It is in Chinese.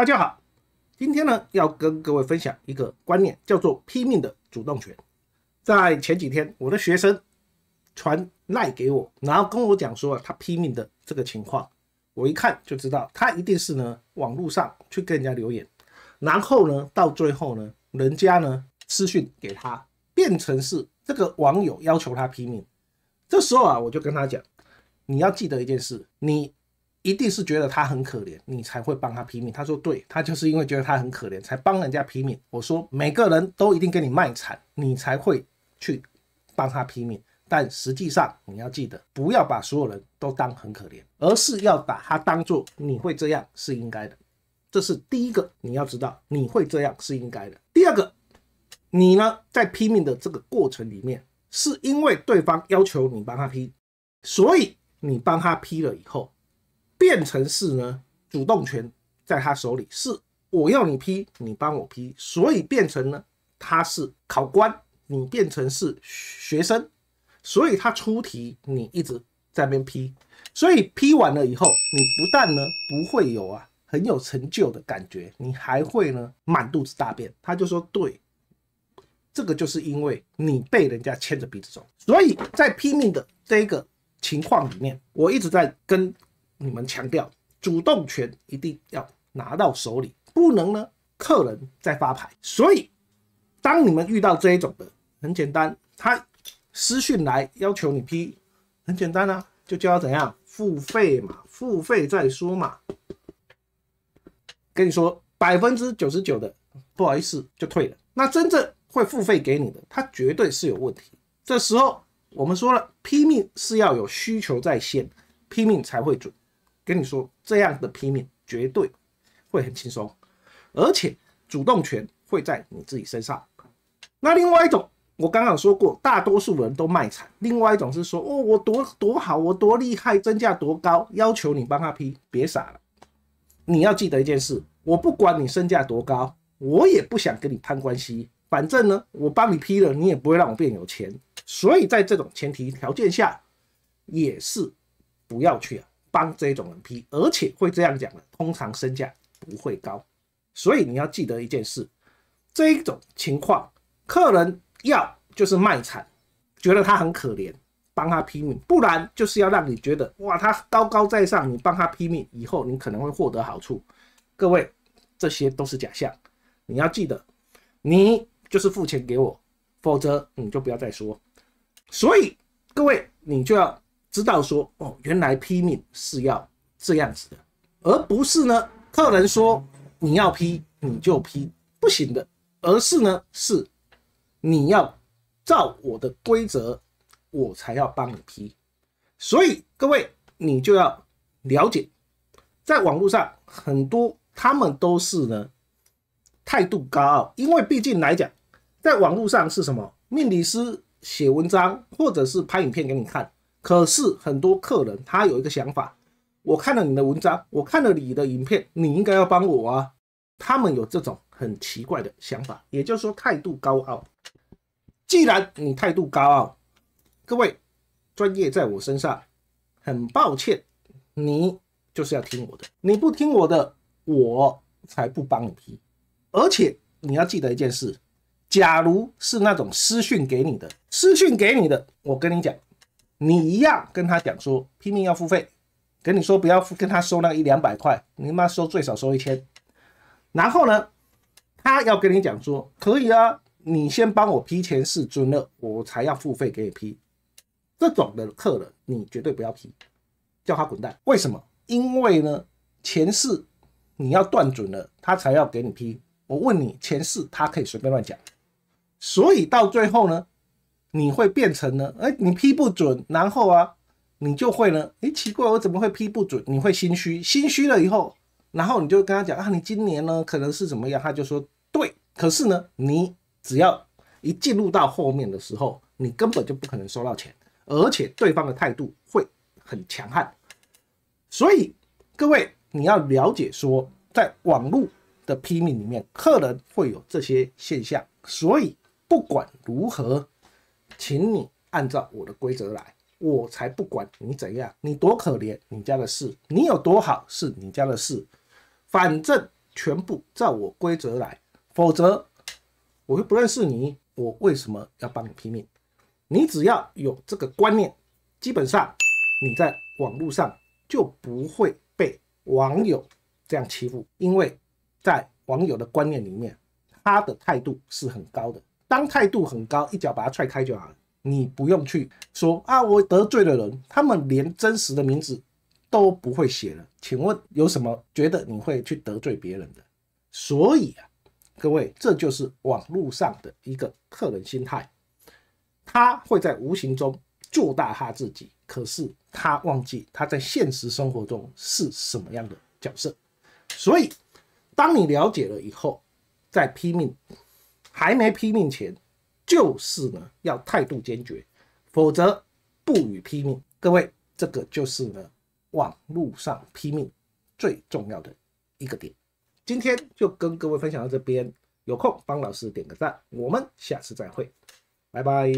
大家好，今天呢要跟各位分享一个观念，叫做拼命的主动权。在前几天，我的学生传赖给我，然后跟我讲说他拼命的这个情况，我一看就知道他一定是呢网络上去跟人家留言，然后呢到最后呢，人家呢私讯给他，变成是这个网友要求他拼命。这时候啊，我就跟他讲，你要记得一件事，你。一定是觉得他很可怜，你才会帮他拼命。他说：“对，他就是因为觉得他很可怜，才帮人家拼命。”我说：“每个人都一定跟你卖惨，你才会去帮他拼命。但实际上，你要记得，不要把所有人都当很可怜，而是要把他当做你会这样是应该的。这是第一个，你要知道你会这样是应该的。第二个，你呢在拼命的这个过程里面，是因为对方要求你帮他批，所以你帮他批了以后。”变成是呢，主动权在他手里，是我要你批，你帮我批，所以变成呢，他是考官，你变成是学生，所以他出题，你一直在那边批，所以批完了以后，你不但呢不会有啊很有成就的感觉，你还会呢满肚子大便。他就说，对，这个就是因为你被人家牵着鼻子走，所以在拼命的这个情况里面，我一直在跟。你们强调主动权一定要拿到手里，不能呢客人在发牌。所以，当你们遇到这一种的，很简单，他私讯来要求你批，很简单啊，就叫他怎样付费嘛，付费再说嘛。跟你说，百分之九十九的不好意思就退了。那真正会付费给你的，他绝对是有问题。这时候我们说了，拼命是要有需求在先，拼命才会准。跟你说，这样的拼命绝对会很轻松，而且主动权会在你自己身上。那另外一种，我刚刚说过，大多数人都卖惨。另外一种是说，哦，我多多好，我多厉害，身价多高，要求你帮他批，别傻了。你要记得一件事，我不管你身价多高，我也不想跟你攀关系。反正呢，我帮你批了，你也不会让我变有钱。所以在这种前提条件下，也是不要去啊。帮这种人批，而且会这样讲的，通常身价不会高，所以你要记得一件事，这一种情况，客人要就是卖惨，觉得他很可怜，帮他拼命，不然就是要让你觉得哇，他高高在上，你帮他拼命，以后你可能会获得好处。各位，这些都是假象，你要记得，你就是付钱给我，否则你就不要再说。所以各位，你就要。知道说哦，原来批命是要这样子的，而不是呢，客人说你要批你就批不行的，而是呢是你要照我的规则，我才要帮你批。所以各位你就要了解，在网络上很多他们都是呢态度高傲，因为毕竟来讲，在网络上是什么命理师写文章或者是拍影片给你看。可是很多客人他有一个想法，我看了你的文章，我看了你的影片，你应该要帮我啊。他们有这种很奇怪的想法，也就是说态度高傲。既然你态度高傲，各位专业在我身上，很抱歉，你就是要听我的，你不听我的，我才不帮你批。而且你要记得一件事，假如是那种私讯给你的，私讯给你的，我跟你讲。你一样跟他讲说拼命要付费，跟你说不要付跟他收那一两百块，你妈收最少收一千。然后呢，他要跟你讲说可以啊，你先帮我批前四准了，我才要付费给你批。这种的客人你绝对不要批，叫他滚蛋。为什么？因为呢前四你要断准了，他才要给你批。我问你前四他可以随便乱讲，所以到最后呢？你会变成呢？哎，你批不准，然后啊，你就会呢？哎，奇怪，我怎么会批不准？你会心虚，心虚了以后，然后你就跟他讲啊，你今年呢可能是怎么样？他就说对，可是呢，你只要一进入到后面的时候，你根本就不可能收到钱，而且对方的态度会很强悍。所以各位你要了解说，在网络的批命里面，客人会有这些现象，所以不管如何。请你按照我的规则来，我才不管你怎样，你多可怜，你家的事；你有多好，是你家的事。反正全部照我规则来，否则我又不认识你，我为什么要帮你拼命？你只要有这个观念，基本上你在网络上就不会被网友这样欺负，因为在网友的观念里面，他的态度是很高的。当态度很高，一脚把他踹开就好了。你不用去说啊，我得罪了人，他们连真实的名字都不会写了。请问有什么觉得你会去得罪别人的？所以啊，各位，这就是网络上的一个客人心态，他会在无形中做大他自己，可是他忘记他在现实生活中是什么样的角色。所以，当你了解了以后，再拼命还没批命前。就是呢，要态度坚决，否则不予批命。各位，这个就是呢，网络上批命最重要的一个点。今天就跟各位分享到这边，有空帮老师点个赞，我们下次再会，拜拜。